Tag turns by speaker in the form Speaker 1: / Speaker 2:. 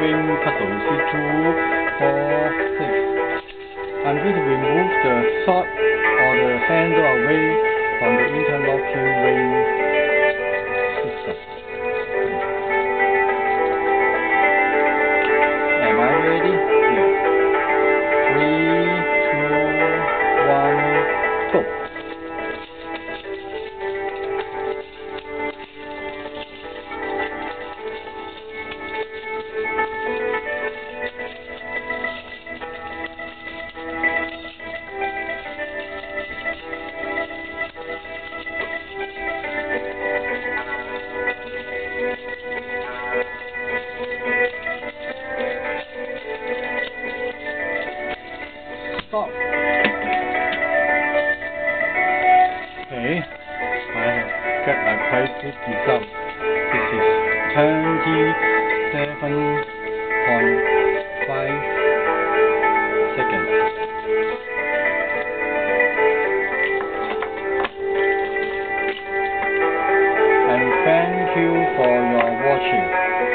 Speaker 1: wing puzzle, see I'm going to remove the sword or the handle away from the interlocking ring Stop. Okay, I have got my prices results. This is 27.5 seconds. and then you for your watching.